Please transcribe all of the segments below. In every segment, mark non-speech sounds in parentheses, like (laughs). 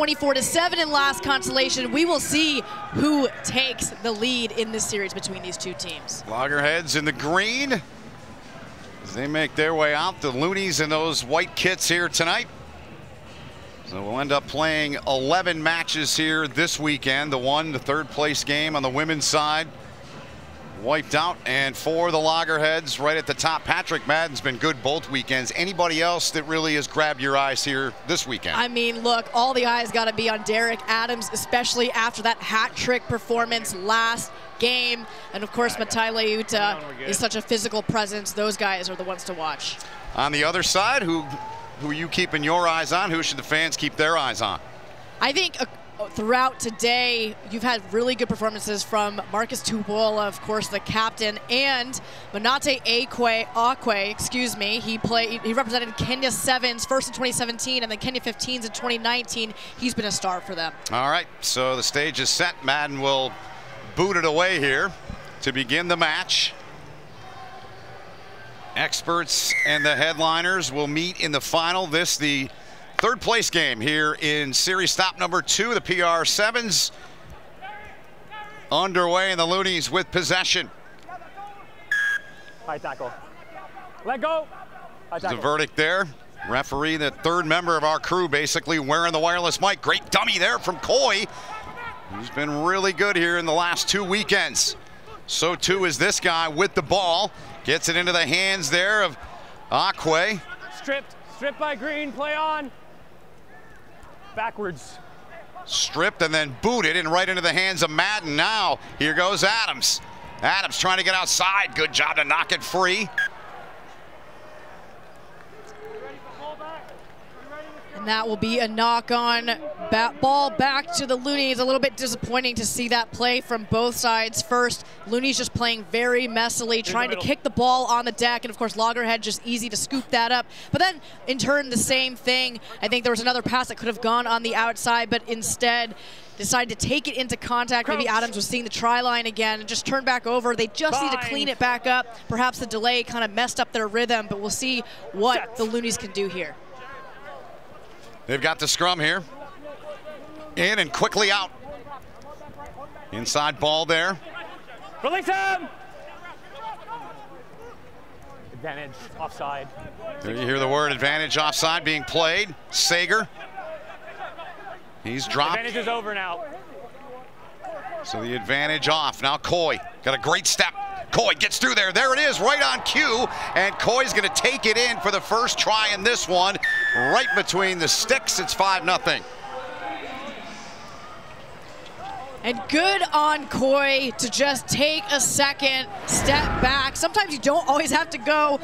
24 to 7 in last consolation. We will see who takes the lead in this series between these two teams. Loggerheads in the green as they make their way out. The Loonies in those white kits here tonight. So we'll end up playing 11 matches here this weekend. The one, the third place game on the women's side wiped out. And for the Loggerheads right at the top, Patrick Madden's been good both weekends. Anybody else that really has grabbed your eyes here this weekend? I mean, look, all the eyes got to be on Derek Adams, especially after that hat trick performance last game. And of course, Matai Leuta is such a physical presence. Those guys are the ones to watch. On the other side, who who are you keeping your eyes on? Who should the fans keep their eyes on? I think throughout today, you've had really good performances from Marcus Tupola, of course, the captain, and Manate Akwe, Akwe, excuse me. He played. He represented Kenya Sevens first in 2017, and then Kenya 15s in 2019. He's been a star for them. All right, so the stage is set. Madden will boot it away here to begin the match. Experts and the headliners will meet in the final. This the third place game here in series stop number two. The PR sevens underway and the Loonies with possession. High tackle. Let go. The verdict there. Referee, the third member of our crew, basically wearing the wireless mic. Great dummy there from Coy, who's been really good here in the last two weekends. So too is this guy with the ball. Gets it into the hands there of Akwe. Stripped. Stripped by Green. Play on. Backwards. Stripped and then booted and right into the hands of Madden. Now, here goes Adams. Adams trying to get outside. Good job to knock it free. And that will be a knock on ba ball back to the Loonies. A little bit disappointing to see that play from both sides. First, Loonies just playing very messily, trying to kick the ball on the deck. And of course, Loggerhead just easy to scoop that up. But then, in turn, the same thing. I think there was another pass that could have gone on the outside, but instead, decided to take it into contact. Maybe Adams was seeing the try line again and just turned back over. They just need to clean it back up. Perhaps the delay kind of messed up their rhythm, but we'll see what Set. the Loonies can do here. They've got the scrum here. In and quickly out. Inside ball there. Release him. Advantage. Offside. There you hear the word advantage offside being played. Sager. He's dropped. Advantage is over now. So the advantage off. Now Coy got a great step. Coy gets through there. There it is, right on cue. And Coy's going to take it in for the first try in this one. Right between the sticks. It's 5 0. And good on Coy to just take a second, step back. Sometimes you don't always have to go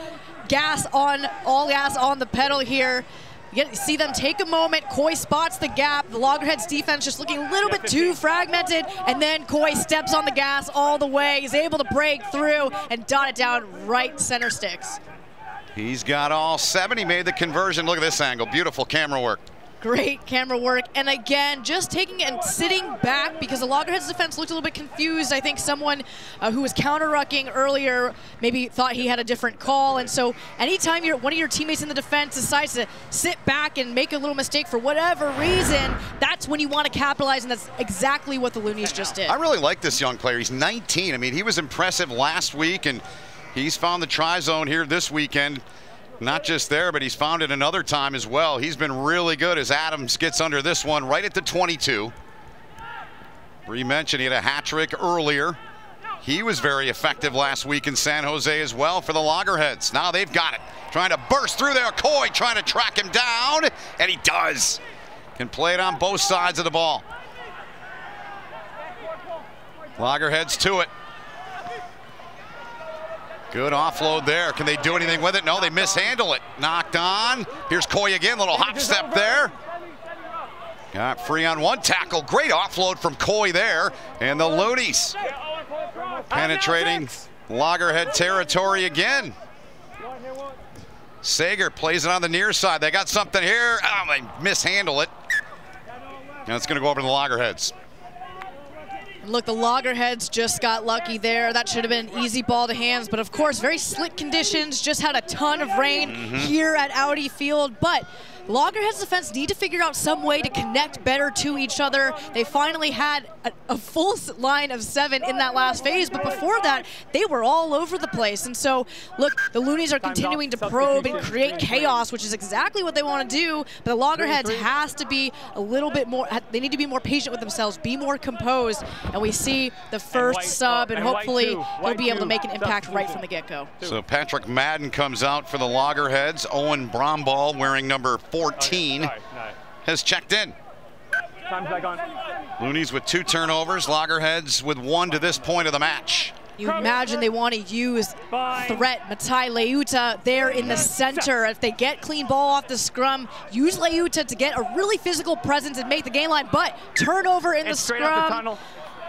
gas on, all gas on the pedal here. You get, see them take a moment. Coy spots the gap. The Loggerheads defense just looking a little bit too fragmented. And then Coy steps on the gas all the way. He's able to break through and dot it down right center sticks. He's got all seven. He made the conversion. Look at this angle. Beautiful camera work. Great camera work. And again, just taking it and sitting back because the Loggerheads defense looked a little bit confused. I think someone uh, who was counter-rucking earlier maybe thought he had a different call. And so anytime you're, one of your teammates in the defense decides to sit back and make a little mistake for whatever reason, that's when you want to capitalize, and that's exactly what the Loonies just did. I really like this young player. He's 19. I mean, he was impressive last week, and he's found the try zone here this weekend. Not just there, but he's found it another time as well. He's been really good as Adams gets under this one right at the 22. Bree mentioned he had a hat trick earlier. He was very effective last week in San Jose as well for the Loggerheads. Now they've got it. Trying to burst through there. Coy trying to track him down, and he does. Can play it on both sides of the ball. Loggerheads to it. Good offload there. Can they do anything with it? No, they mishandle it. Knocked on. Here's Coy again. Little hop step there. Got free on one tackle. Great offload from Coy there. And the Loonies penetrating Loggerhead territory again. Sager plays it on the near side. They got something here. Oh, they mishandle it. And it's going to go over to the Loggerheads. Look, the Loggerheads just got lucky there. That should have been an easy ball to hands, but of course, very slick conditions. Just had a ton of rain mm-hmm. here at Audi Field, but Loggerheads defense need to figure out some way to connect better to each other. They finally had a, a full line of seven in that last phase, but before that, they were all over the place. And so, look, the Loonies are continuing to probe and create chaos, which is exactly what they want to do, but the Loggerheads has to be a little bit more, they need to be more patient with themselves, be more composed, and we see the first white, sub, and and hopefully two, he'll be able to make an impact right from the get-go. So Patrick Madden comes out for the Loggerheads. Owen Bromball, wearing number 14, Sorry, no. has checked in. Time's back on. Loonies with two turnovers, Loggerheads with one to this point of the match. You imagine they want to use threat Matai Leuta there in the center. If they get clean ball off the scrum, use Leuta to get a really physical presence and make the game line, but turnover in And the straight out the scrum. tunnel.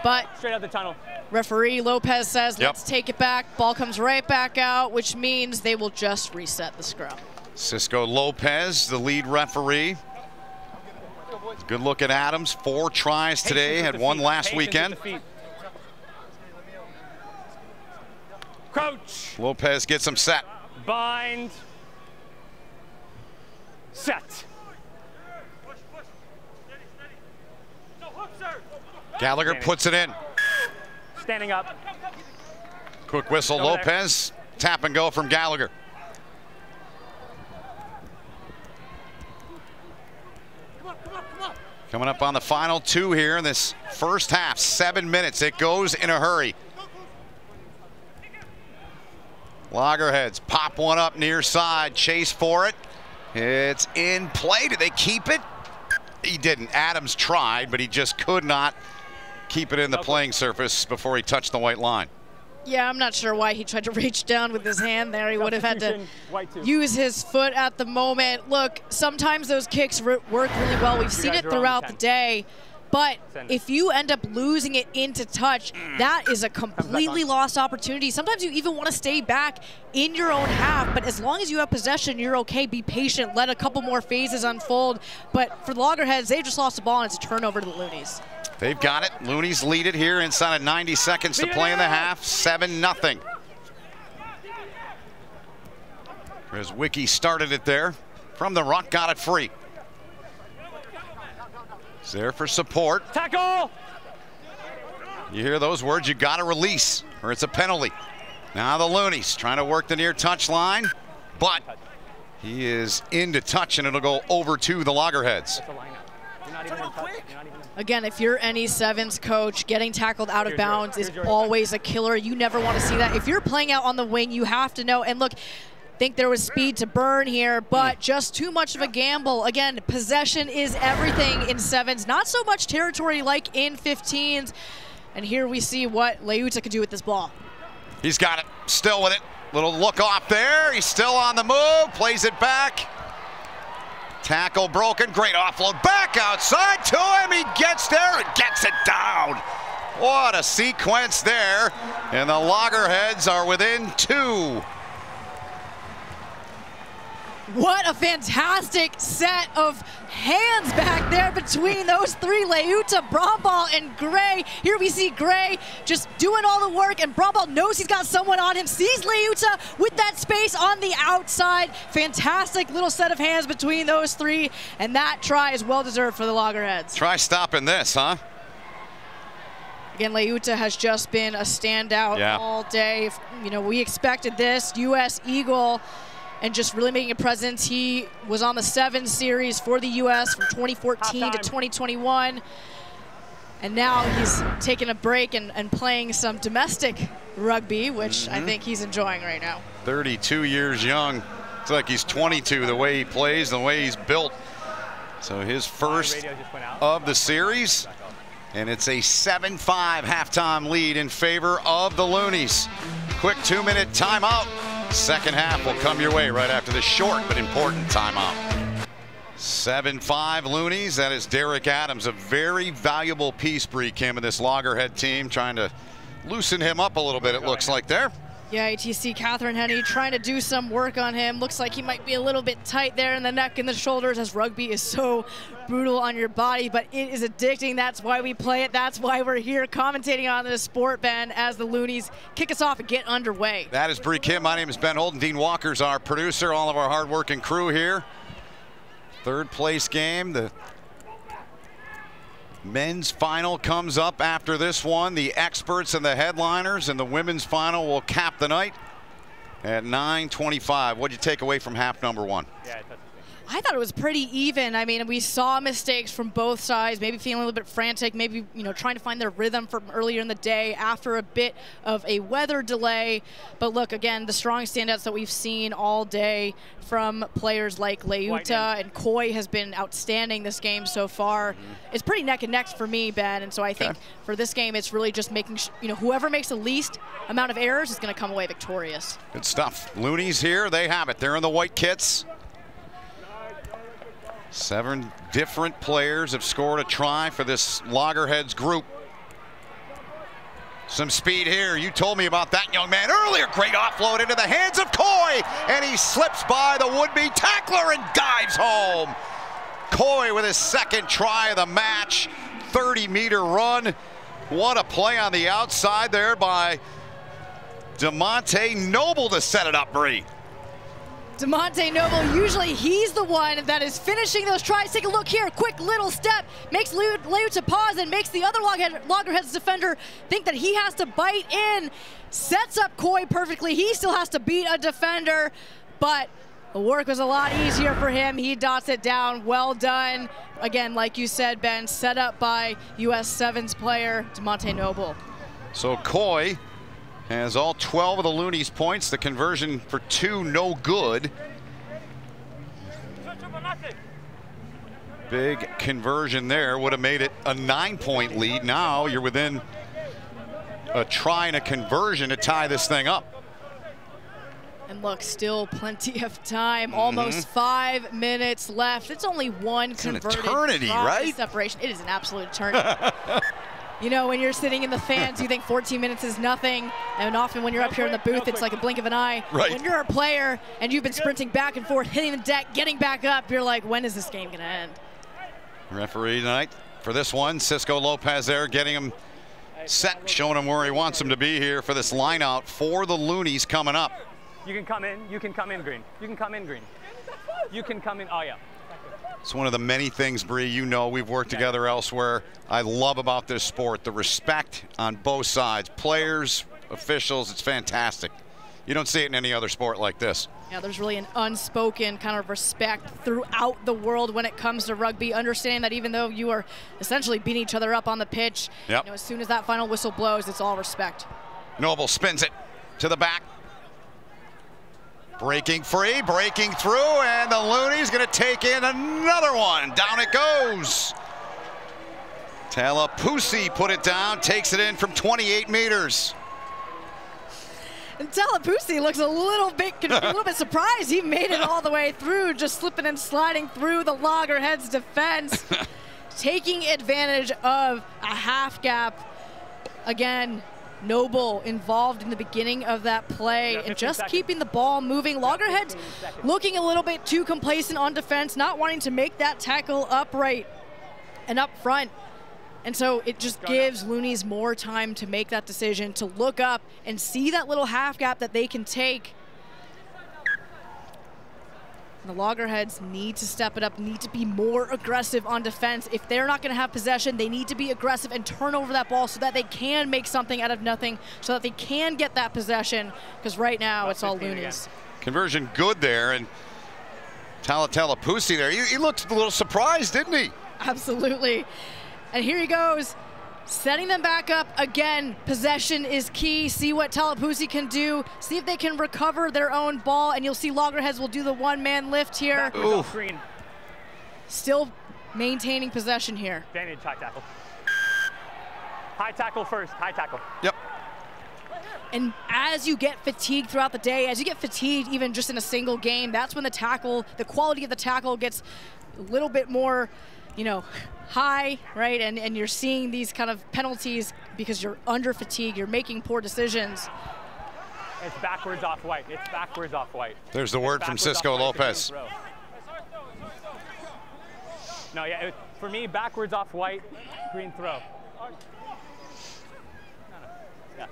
But Straight out the tunnel. referee Lopez says, Yep. let's take it back. Ball comes right back out, which means they will just reset the scrum. Cisco Lopez, the lead referee. Good look at Adams. Four tries today, had one last weekend. the. Crouch. Lopez gets him set. Bind. Set. Gallagher puts it in. Standing up. Quick whistle, Lopez. Tap and go from Gallagher. Coming up on the final two here in this first half. Seven minutes. It goes in a hurry. Loggerheads pop one up near side. Chase for it. It's in play. Did they keep it? He didn't. Adams tried, but he just could not keep it in the playing surface before he touched the white line. Yeah, I'm not sure why he tried to reach down with his hand there. He would have had to Substitution, white two. use his foot at the moment. Look, sometimes those kicks work really well. We've seen it are on the throughout the day. But if you end up losing it into touch, that is a completely lost opportunity. Sometimes you even want to stay back in your own half, but as long as you have possession, you're okay. Be patient. Let a couple more phases unfold. But for the Loggerheads, they just lost the ball, and it's a turnover to the Loonies. They've got it. Looney's lead it here inside of 90 seconds to play in the half. 7 nothing. As Wiki started it there from the ruck, got it free. He's there for support. Tackle. You hear those words, you got to release or it's a penalty. Now the Loonies trying to work the near touch line, but he is into touch and it'll go over to the Loggerheads. That's. You're not even in touch. You're not even in Again, if you're any sevens coach, getting tackled out of Here's yours. bounds is Here's yours. always a killer. You never want to see that. If you're playing out on the wing, you have to know. And look, think there was speed to burn here, but hmm. just too much of a gamble. Again, possession is everything in sevens, not so much territory like in 15s. And here we see what Leuta can do with this ball. He's got it, still with it. Little look off there. He's still on the move, plays it back. Tackle broken, great offload. Back outside to him. He gets there and gets it down. What a sequence there. And the Loggerheads are within two. What a fantastic set of hands back there between those three, Leuta, Bromball, and Gray. Here we see Gray just doing all the work, and Bromball knows he's got someone on him, sees Leuta with that space on the outside. Fantastic little set of hands between those three, and that try is well-deserved for the Loggerheads. Try stopping this, huh? Again, Leuta has just been a standout Yeah. all day. You know, we expected this. U.S. Eagle and just really making a presence. He was on the seven series for the U.S. from 2014 to 2021. And now he's taking a break and, and playing some domestic rugby, which Mm-hmm. I think he's enjoying right now. 32 years young. It's like he's 22 the way he plays, the way he's built. So his first radio just went out. of the series. And it's a 7-5 halftime lead in favor of the Loonies. Quick two-minute timeout. Second half will come your way right after this short but important timeout. 7-5 Loonies. That is Derek Adams, a very valuable piece, Bree Kim, of this Loggerhead team, trying to loosen him up a little bit, it looks like there. Yeah, ATC Catherine Henny trying to do some work on him. Looks like he might be a little bit tight there in the neck and the shoulders as rugby is so brutal on your body, but it is addicting. That's why we play it. That's why we're here commentating on this sport, Ben, as the Loonies kick us off and get underway. That is Bree Kim. My name is Ben Holden. Dean Walker's our producer, all of our hardworking crew here. Third place game. The men's final comes up after this one. The experts and the headliners, and the women's final will cap the night at 9:25. What'd you take away from half number one? Yeah. I thought it was pretty even. I mean, we saw mistakes from both sides, maybe feeling a little bit frantic, maybe, you know, trying to find their rhythm from earlier in the day after a bit of a weather delay. But look, again, the strong standouts that we've seen all day from players like Leuta and Coy has been outstanding this game so far. Mm-hmm. It's pretty neck and neck for me, Ben. And so I think Okay. for this game, it's really just making, sh- you know, whoever makes the least amount of errors is going to come away victorious. Good stuff. Looney's here. They have it. They're in the white kits. Seven different players have scored a try for this Loggerheads group. Some speed here. You told me about that young man earlier. Great offload into the hands of Coy, and he slips by the would-be tackler and dives home. Coy with his second try of the match, 30-meter run. What a play on the outside there by DeMonte Noble to set it up, Bree. DeMonte Noble, usually he's the one that is finishing those tries. Take a look here, quick little step, makes Leu to pause and makes the other Loggerhead, Loggerheads defender think that he has to bite in. Sets up Coy perfectly. He still has to beat a defender, but the work was a lot easier for him. He dots it down. Well done. Again, like you said, Ben, set up by US 7's player, DeMonte Noble. So Coy has all 12 of the Looney's points. The conversion for two, no good. Big conversion there would have made it a nine-point lead. Now you're within a try and a conversion to tie this thing up. And look, still plenty of time. Almost five minutes left. It's only one Mm-hmm. an eternity, right? separation. It is an absolute eternity. (laughs) you know, when you're sitting in the fans, you think 14 minutes is nothing. And often when you're up here in the booth, it's like a blink of an eye. Right. When you're a player and you've been sprinting back and forth, hitting the deck, getting back up, you're like, when is this game going to end? Referee tonight for this one, Cisco Lopez there getting him set, showing him where he wants him to be here for this line out for the Loonies coming up. You can come in. You can come in green. You can come in green. You can come in. Oh yeah. It's one of the many things, Bree, you know we've worked together elsewhere. I love about this sport, the respect on both sides. Players, officials, it's fantastic. You don't see it in any other sport like this. Yeah, there's really an unspoken kind of respect throughout the world when it comes to rugby. Understanding that even though you are essentially beating each other up on the pitch, Yep. you know, as soon as that final whistle blows, it's all respect. Noble spins it to the back. Breaking free, breaking through, and the Looney's going to take in another one. Down it goes. Talapusi put it down, takes it in from 28 meters. And Talapusi looks a little bit a little bit (laughs) surprised. He made it all the way through, just slipping and sliding through the Loggerheads defense, (laughs) taking advantage of a half gap. Again, Noble involved in the beginning of that play and just seconds. keeping the ball moving. Loggerheads looking a little bit too complacent on defense, not wanting to make that tackle upright and up front. And so it just gives Looney's more time to make that decision, to look up and see that little half gap that they can take. The Loggerheads need to step it up, need to be more aggressive on defense. If they're not going to have possession, they need to be aggressive and turn over that ball so that they can make something out of nothing, so that they can get that possession. Because right now, About it's all 15 again. Looney's. Conversion good there, and Talatella Pusi there. He, he looked a little surprised, didn't he? Absolutely. And here he goes, setting them back up again. Possession is key. See what Talapusi can do. See if they can recover their own ball. And you'll see Loggerheads will do the one-man lift here. Oof. Still maintaining possession here. Advantage high tackle. High tackle first. High tackle. Yep. And as you get fatigued throughout the day, as you get fatigued even just in a single game, that's when the tackle, the quality of the tackle gets a little bit more, you know, high, right? And and you're seeing these kind of penalties because you're under fatigue, you're making poor decisions. It's backwards off white. It's backwards off white. There's the word from Cisco white for green Lopez. No, yeah, it, for me, backwards off white, green throw. No, no, yeah.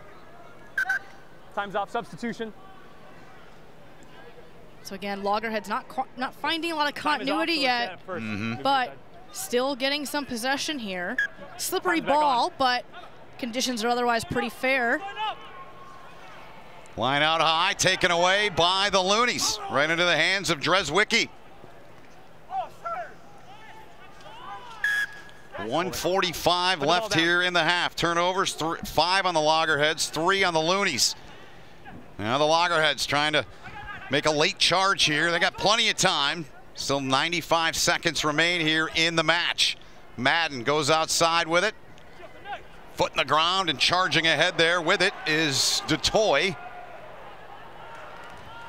Time's off, substitution. So again, Loggerhead's not not finding a lot of Time is off, continuity yet, let's get it first. Mm-hmm. But inside. Still getting some possession here. Slippery ball, on. but conditions are otherwise pretty fair. Line out high, taken away by the Loonies. Right into the hands of Dreswicki. 145 Put it all left here in the half. Turnovers, thr five on the Loggerheads, three on the Loonies. Now the Loggerheads trying to make a late charge here. They got plenty of time. Still 95 seconds remain here in the match. Madden goes outside with it. Foot in the ground and charging ahead there with it is DeToy.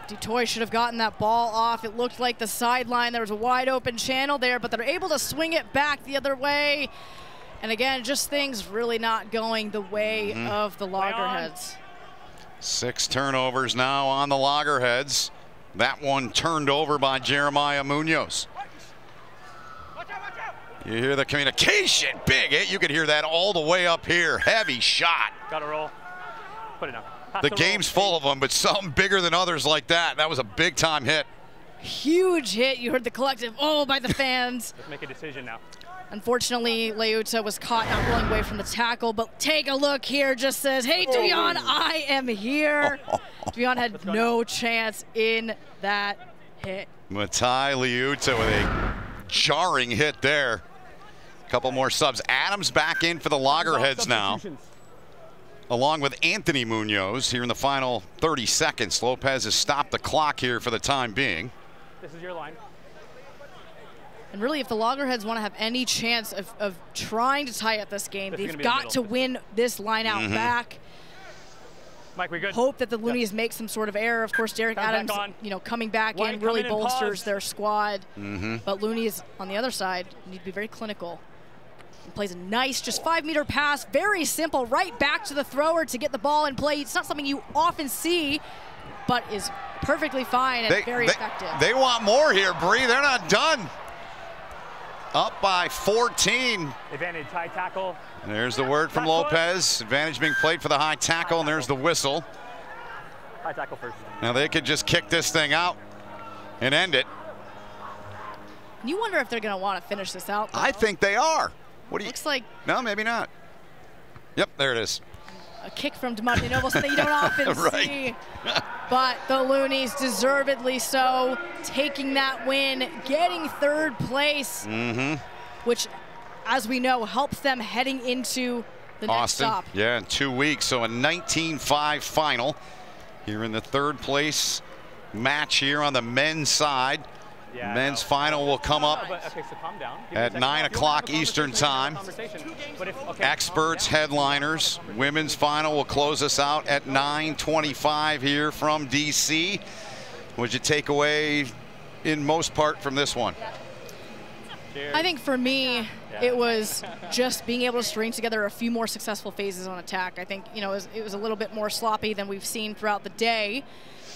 Detoy should have gotten that ball off. It looked like the sideline. There was a wide open channel there, but they're able to swing it back the other way. And again, just things really not going the way Mm-hmm. of the. Loggerheads. Six turnovers now on the Loggerheads. That one turned over by Jeremiah Munoz. You hear the communication, big hit. You could hear that all the way up here. Heavy shot. Got to roll. Put it down. Pass The roll. game's full of them, but something bigger than others like that. That was a big time hit. Huge hit. You heard the collective oh by the fans. Let's make a decision now. Unfortunately, Leuta was caught not rolling away from the tackle, but take a look here. Just says, hey, oh. Duyan, I am here. (laughs) Duyan had no chance in that hit. Matai Leuta with a jarring hit there. A Couple more subs. Adams back in for the Loggerheads now. Along with Anthony Munoz here in the final 30 seconds. Lopez has stopped the clock here for the time being. This is your line. And really, if the Loggerheads want to have any chance of, of trying to tie up this game, This they've gonna the got to win this line out Mm-hmm. back. Mike, we good? Hope that the Loonies make some sort of error. Of course, Derek Comes Adams, on. you know, coming back White, in really in bolsters their squad. Mm-hmm. But Looney's on the other side need to be very clinical. He plays a nice, just five meter pass, very simple, right back to the thrower to get the ball in play. It's not something you often see, but is perfectly fine and They, very they- effective. they want more here, Bree. They're not done. Up by 14. Advantage, high tackle. There's the word from Lopez. Advantage being played for the high tackle, and there's the whistle. High tackle first. Now they could just kick this thing out and end it. You wonder if they're going to want to finish this out. though. I think they are. What do you? Looks like No, maybe not. Yep, there it is. A kick from DeMartin Noble, something you don't (laughs) often see. But the Loonies, deservedly so, taking that win, getting third place, Mm-hmm. which, as we know, helps them heading into the next stop. Yeah, in two weeks. So a 19-5 final here in the third place match here on the men's side. Yeah, men's no. final will come up. but, okay, so calm down. Give me a at 9 If you wanna o'clock Eastern time. have a conversation. But if, okay, Experts, headliners. Women's final will close us out at 9:25 here from DC. What'd you take away in most part from this one? I think for me, it was just being able to string together a few more successful phases on attack. I think you know it was, it was a little bit more sloppy than we've seen throughout the day,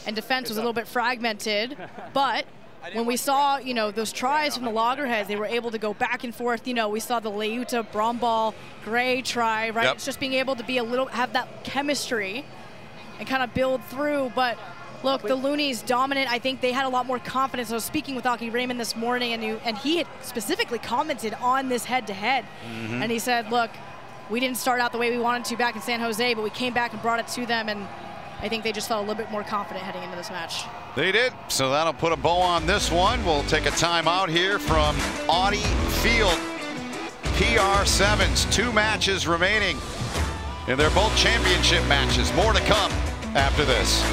and defense was a little bit fragmented. (laughs) But when we saw you know those tries from the Loggerheads, they were able to go back and forth. You know, we saw the Leuta Bromball Gray try. Right, Yep. it's just being able to be a little have that chemistry and kind of build through. But look, the Loonies dominant. I think they had a lot more confidence. I was speaking with Aki Raymond this morning, and, you, and he had specifically commented on this head-to-head, mm-hmm. and he said, "Look, we didn't start out the way we wanted to back in San Jose, but we came back and brought it to them, and I think they just felt a little bit more confident heading into this match." They did. So that'll put a bow on this one. We'll take a timeout here from Audi Field. PR7s, two matches remaining. And they're both championship matches. More to come after this.